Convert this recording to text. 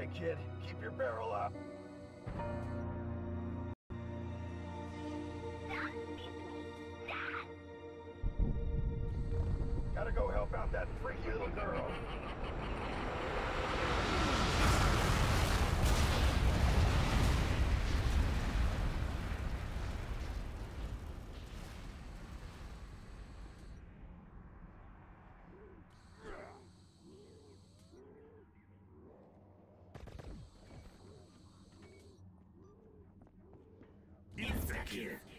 Sorry, kid. Keep your barrel up. Gotta go help out that freaky little girl. Insta-kill.